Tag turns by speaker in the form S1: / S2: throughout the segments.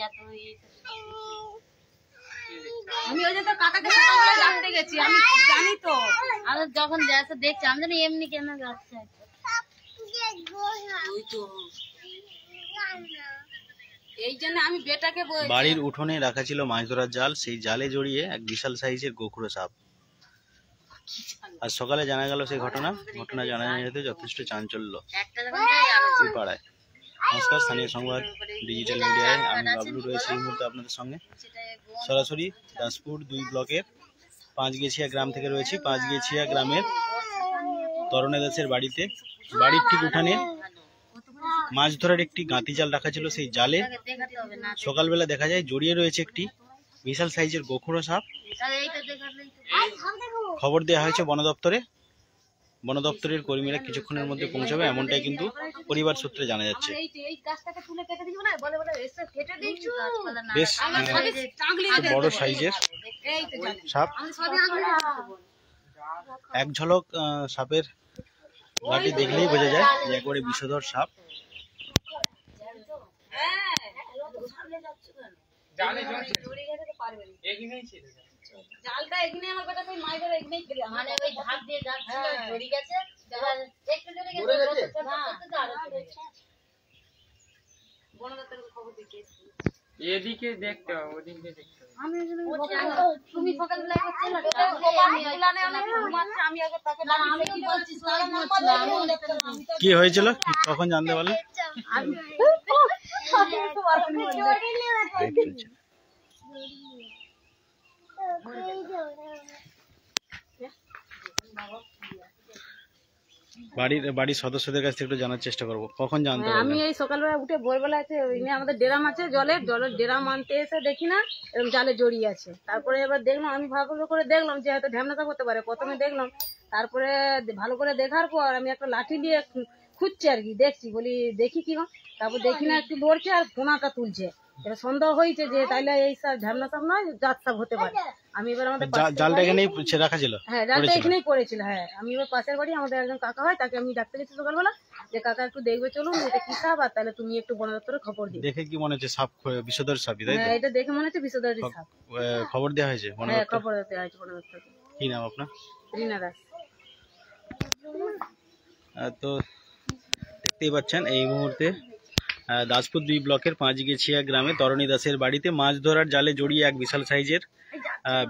S1: এত
S2: আমি ওই যে তো কাকাকে সকালবেলা ডাকতে গেছি আমি জানি তো।
S1: আমি যখন যাচ্ছে দেখছি আমি জানি এমনি কেন যাচ্ছে।
S2: ওই তো। এই জন্য আমি বেটাকে
S3: বাড়ির উঠোনে রাখা ছিল মাছ ধরার জাল সেই জালে জড়িয়ে এক বিশাল সাইজের গোখরো সাপ। আর সকালে জানা গেল সেই ঘটনা। ঘটনা জানা যেতে যথেষ্ট চাঞ্চল্য। আরও পাড়ায়। নমস্কার, স্থানীয় সংবাদ ডিজিটাল মিডিয়ায় আমি বাবলু রয়েছি এই মুহূর্তে আপনাদের সঙ্গে। সরাসরি দাসপুর দুই ব্লকের পাঁচগেছিয়া গ্রাম থেকে রয়েছি। পাঁচগেছিয়া গ্রামের তরণে দাসের বাড়িতে। বাড়ির ঠিক উঠানে মাছ ধরার একটি গাঁতি জাল রাখা ছিল সেই জালে। সকালবেলা দেখা যায় জড়িয়ে রয়েছে একটি বিশাল সাইজের গোখরো সাপ। খবর দেওয়া হয়েছে বন দপ্তরে বন দপ্তরের কর্মীরা কিছুক্ষণের মধ্যে পৌঁছাবে এমনটাই কিন্তু পরিবার সূত্রে জানা যাচ্ছে।
S2: এই যে এই গাছটাকে তুলে কেটে দিব না বলে বলে এসে কেটে দিচ্ছ
S1: গাছপালা না
S3: বেশ
S2: সবই
S3: বড় সাইজের
S2: তো জানি।
S3: সাপ। এক ঝলক সাপের গাটি দেখলেই বোঝা যায় যে একবারে বিষধর সাপ।
S2: জালটা এখানে আমার বেটা সেই মাই ধরে এখানেই ফেলে
S1: মানে ওই ধার দিয়ে যাচ্ছিল জড়ি গেছে এবার একটু জড়ি গেছে
S2: না।
S1: আরও জড়ে গেছে।
S2: বন দপ্তরকে খবর দিতে
S4: এদিকে দেখতে হবে ওদিকে দেখতে হবে।
S2: আমি
S1: তুমি সকালবেলা
S2: আমি আগে তাকে
S1: না, আমি কি বলছি,
S3: হয়েছিল? কখন জানতে পারলেন
S2: আমি তো বারণ বলছি।
S3: বাড়ির বাড়ির সদস্যদের কাছ থেকে একটু জানার চেষ্টা করব। কখন জানতে
S2: হ্যাঁ, আমি এই সকালবেলা উঠে ভোরবেলা আছে ওইখানে আমাদের ডেরাম আছে জলের জলের ডেরাম আনতে এসে দেখি না এরকম জালে জড়িয়ে আছে। তারপরে এবার দেখলাম আমি ভালো করে দেখলাম যে হয়তো ঢ্যামনাটা করতে পারে। প্রথমে দেখলাম তারপরে ভালো করে দেখার পর আমি একটা লাঠি দিয়ে খুঁজছি আর কি দেখছি। বলি দেখি কি? তারপর দেখি না একটু লড়ছে আর ফোনাটা তুলছে। এবার সন্দেহ হয়েছে যে তাইলে এই সব ঢ্যামনা সাপ নয় জাত সাপ হতে পারে। আমি এবার আমাদের
S3: জালটা এখানেই রাখা ছিল
S2: হ্যাঁ জালটা এখানেই পড়েছিল হ্যাঁ। আমি এবার পাশের বাড়ি আমাদের একজন কাকা হয় তাকে আমি ডাকতে গেছি সকালবেলা যে কাকা একটু দেখবে চলুন এটা কি সাপ? আর তাহলে তুমি একটু বন দপ্তরে খবর দিও।
S3: দেখে কি মনে হচ্ছে সাপ বিষধর সাপই তাই
S2: হ্যাঁ এটা দেখে মনে হচ্ছে বিষধরী সাপ।
S3: খবর দেওয়া হয়েছে বন
S2: হ্যাঁ খবর দিতে হয়েছে বন দপ্তরে।
S3: কি নাম আপনার?
S2: রিনা দাস।
S3: তো দেখতেই পাচ্ছেন এই মুহূর্তে দাসপুর দুই ব্লকের পাঁচগেছিয়া গ্রামে তরণী দাসের বাড়িতে মাছ ধরার জালে জড়িয়ে এক বিশাল সাইজের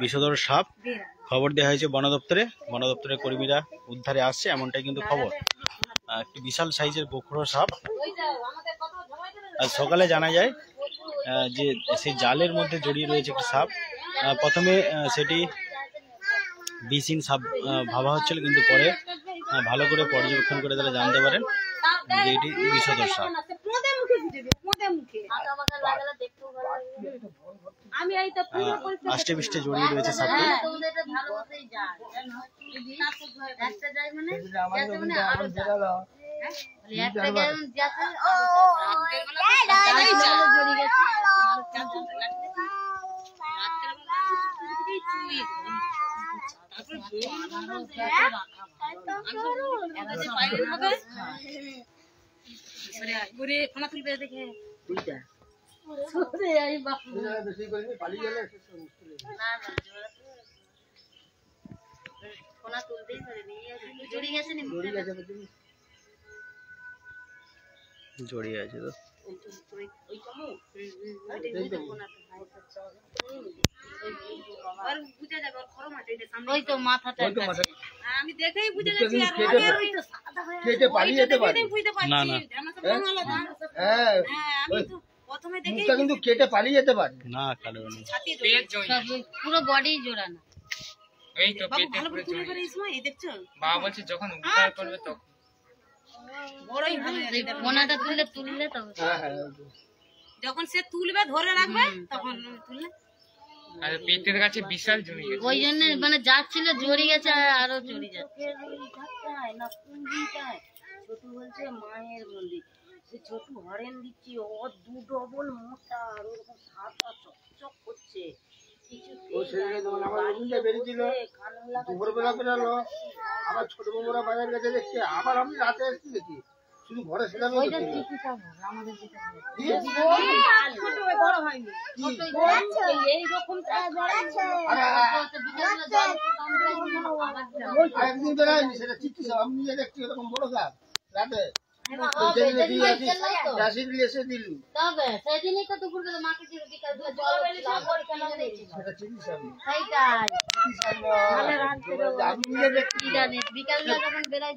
S3: বিষধর সাপ খবর দেওয়া হয়েছে বন দপ্তরে বন দপ্তরের কর্মীরা উদ্ধারে আসছে, এমনটাই কিন্তু খবর। একটি বিশাল সাইজের গোখরো সাপ। সকালে জানা যায় যে সেই জালের মধ্যে জড়িয়ে রয়েছে একটি সাপ। প্রথমে সেটি বিষহীন সাপ ভাবা হচ্ছিল, কিন্তু পরে ভালো করে পর্যবেক্ষণ করে তারা জানতে পারেন যে এটি বিষধর সাপ। আষ্টে পৃষ্ঠে জড়িয়ে রয়েছে সাপটি
S1: হ্যাঁ। তারপরে ঘুরে ফোনা তুলবে দেখে। সরে আই বাপ। না না জোড়া তো ফোনা তুলতেই পারেনি জড়িয়ে
S3: আছে তো।
S1: ওই তো মাথাটা
S2: আমি দেখেই বুঝে গেছি আর ওই তো সাদা হয়ে
S5: কেটে পালিয়ে যেতে পারে
S2: দেখেই বুঝতে পারছি
S3: না, না।
S5: হ্যাঁ?
S2: হ্যাঁ। আমি তো প্রথমে দেখেই
S5: মুখটা কিন্তু কেটে পালিয়ে যেতে পারে।
S3: না কালো
S1: পুরো বডি জোড়ানো
S4: এই তো পেটে পুরো বাবা বলছে যখন উদ্ধার করবে তখন।
S2: বড়ই ভালো
S1: তুললে তুললে তবে।
S5: হ্যাঁ হ্যাঁ
S2: যখন সে তুলবে ধরে রাখবে তখন তুললে।
S4: আর পেটের কাছে বিশাল জড়িয়ে গেছে।
S1: ওই জন্য মানে যাচ্ছিল জড়িয়ে গেছে আর আরও জড়িয়ে যাচ্ছে।
S6: ছোটু বলছে মায়ের মন্দির। সে ছোটু হরেন দিচ্ছি ও দু ডবল মোটা আর ওরকম সাদা চকচক করছে।
S5: দুপুরবেলা বেরালো আবার ছোট বৌমরা বাজার গেছে দেখছি আবার আমি রাতে এসেছি দেখি। শুধু ঘরে
S2: হয়
S5: একদিন সেটা আমি নিজে দেখছি ওরকম বড় গাছ
S1: বিকাল বেলা বিকাল যখন বেড়াই